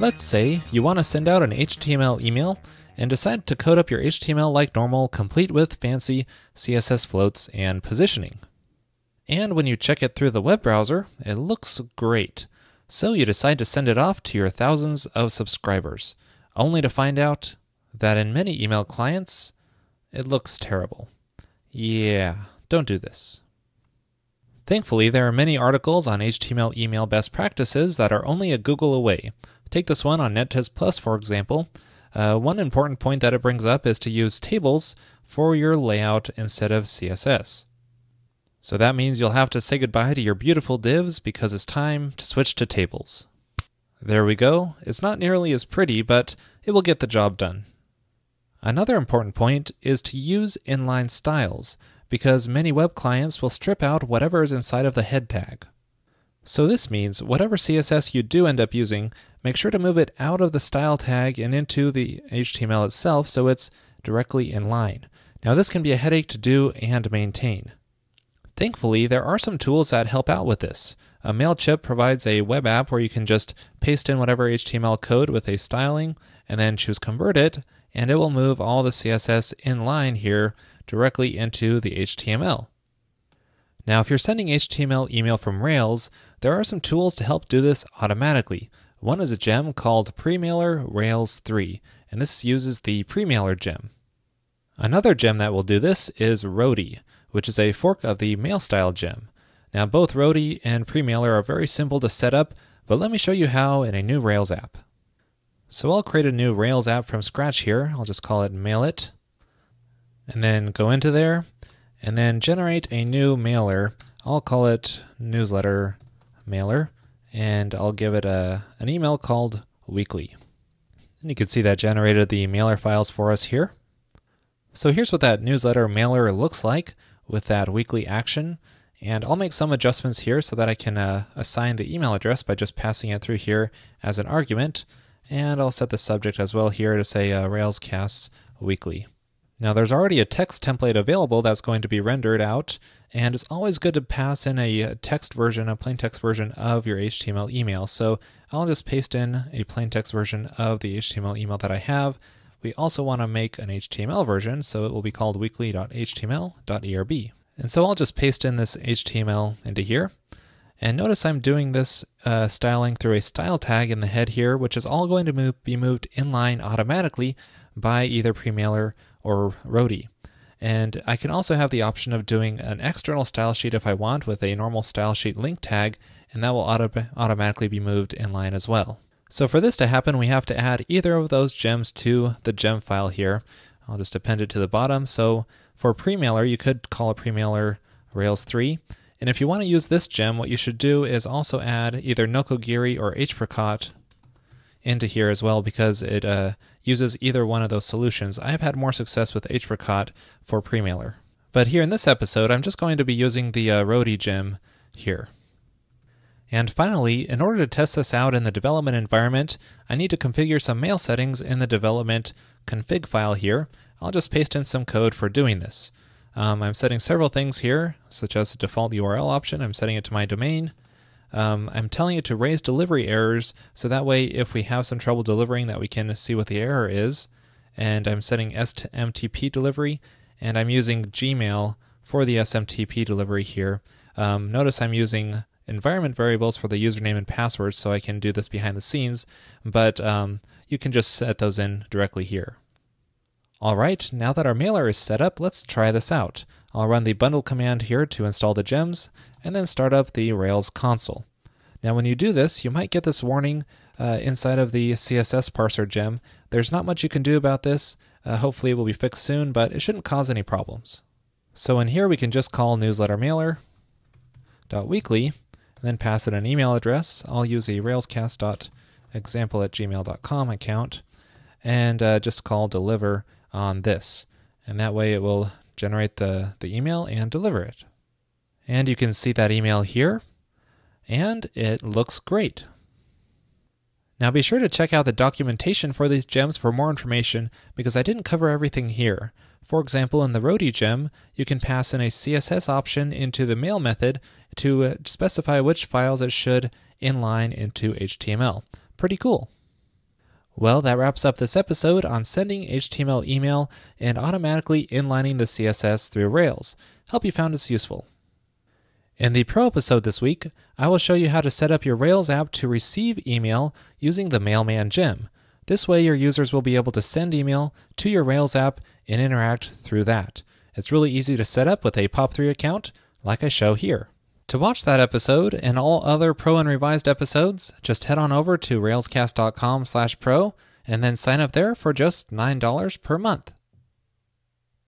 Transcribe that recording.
Let's say you want to send out an HTML email and decide to code up your HTML like normal, complete with fancy CSS floats and positioning. And when you check it through the web browser, it looks great. So you decide to send it off to your thousands of subscribers, only to find out that in many email clients, it looks terrible. Yeah, don't do this. Thankfully, there are many articles on HTML email best practices that are only a Google away. Take this one on Nettuts Plus, for example. Uh, one important point that it brings up is to use tables for your layout instead of CSS. So that means you'll have to say goodbye to your beautiful divs because it's time to switch to tables. There we go. It's not nearly as pretty, but it will get the job done. Another important point is to use inline styles because many web clients will strip out whatever is inside of the head tag. So this means whatever CSS you do end up using, make sure to move it out of the style tag and into the HTML itself so it's directly in line. Now this can be a headache to do and maintain. Thankfully, there are some tools that help out with this. A MailChimp provides a web app where you can just paste in whatever HTML code with a styling and then choose convert it, and it will move all the CSS in line here directly into the HTML. Now, if you're sending HTML email from Rails, there are some tools to help do this automatically. One is a gem called Premailer Rails 3, and this uses the Premailer gem. Another gem that will do this is Roadie, which is a fork of the MailStyle gem. Now, both Roadie and Premailer are very simple to set up, but let me show you how in a new Rails app. So I'll create a new Rails app from scratch here. I'll just call it MailIt and then go into there and then generate a new mailer. I'll call it newsletter mailer and I'll give it a, an email called weekly. And you can see that generated the mailer files for us here. So here's what that newsletter mailer looks like with that weekly action. And I'll make some adjustments here so that I can uh, assign the email address by just passing it through here as an argument. And I'll set the subject as well here to say uh, Railscasts Weekly. Now there's already a text template available that's going to be rendered out, and it's always good to pass in a text version, a plain text version of your HTML email. So I'll just paste in a plain text version of the HTML email that I have. We also want to make an HTML version, so it will be called weekly.html.erb. And so I'll just paste in this HTML into here. And notice I'm doing this uh, styling through a style tag in the head here, which is all going to move, be moved inline automatically by either Premailer or Roadie. And I can also have the option of doing an external style sheet if I want with a normal style sheet link tag, and that will auto- automatically be moved in line as well. So for this to happen, we have to add either of those gems to the gem file here. I'll just append it to the bottom. So for Premailer, you could call a Premailer Rails 3. And if you want to use this gem, what you should do is also add either Nokogiri or Hpricot into here as well because it uh, uses either one of those solutions. I have had more success with Hpricot for Premailer. But here in this episode, I'm just going to be using the uh, Roadie gem here. And finally, in order to test this out in the development environment, I need to configure some mail settings in the development config file here. I'll just paste in some code for doing this. Um, I'm setting several things here, such as the default URL option. I'm setting it to my domain. Um, I'm telling it to raise delivery errors so that way if we have some trouble delivering that we can see what the error is. And I'm setting SMTP delivery and I'm using Gmail for the SMTP delivery here. Um, notice I'm using environment variables for the username and password so I can do this behind the scenes, but um, you can just set those in directly here. Alright, now that our mailer is set up, let's try this out. I'll run the bundle command here to install the gems, and then start up the Rails console. Now when you do this, you might get this warning uh, inside of the CSS parser gem. There's not much you can do about this. Uh, hopefully it will be fixed soon, but it shouldn't cause any problems. So in here we can just call newsletter weekly and then pass it an email address. I'll use a railscast.example at gmail.com account and uh, just call deliver on this. And that way it will generate the, the email and deliver it. And you can see that email here, and it looks great. Now be sure to check out the documentation for these gems for more information because I didn't cover everything here. For example, in the Roadie gem, you can pass in a CSS option into the mail method to uh, specify which files it should inline into HTML. Pretty cool. Well, that wraps up this episode on sending HTML email and automatically inlining the CSS through Rails. Hope you found this useful. In the Pro episode this week, I will show you how to set up your Rails app to receive email using the Mailman gem. This way, your users will be able to send email to your Rails app and interact through that. It's really easy to set up with a POP3 account, like I show here. To watch that episode and all other Pro and Revised episodes, just head on over to railscast.com/pro and then sign up there for just $9 per month.